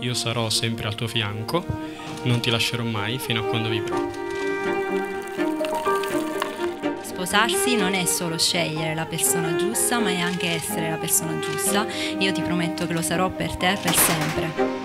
io sarò sempre al tuo fianco, non ti lascerò mai fino a quando vivrò. Sposarsi non è solo scegliere la persona giusta, ma è anche essere la persona giusta. Io ti prometto che lo sarò per te per sempre.